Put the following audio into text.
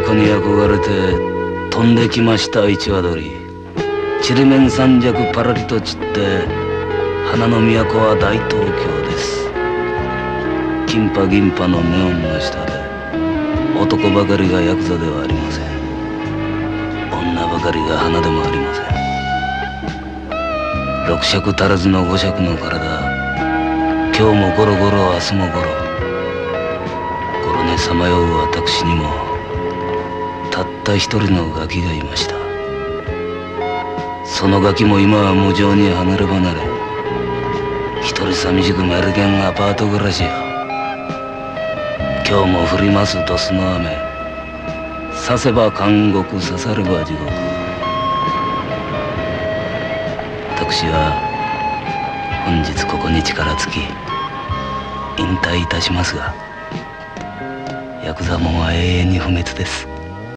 都に憧れて飛んできました一羽鳥ちりめん三尺パラリと散って花の都は大東京です金パ銀パのネオンの下で男ばかりがヤクザではありません女ばかりが花でもありません六尺足らずの五尺の体今日もゴロゴロ明日もゴロコロネさまよう私にもった一人のガキがいました。そのガキも今は無情に離れ離れ一人寂しくメルゲンアパート暮らしや今日も降りますドスの雨刺せば監獄刺されば地獄。私は本日ここに力尽き引退いたしますがヤクザ門は永遠に不滅です。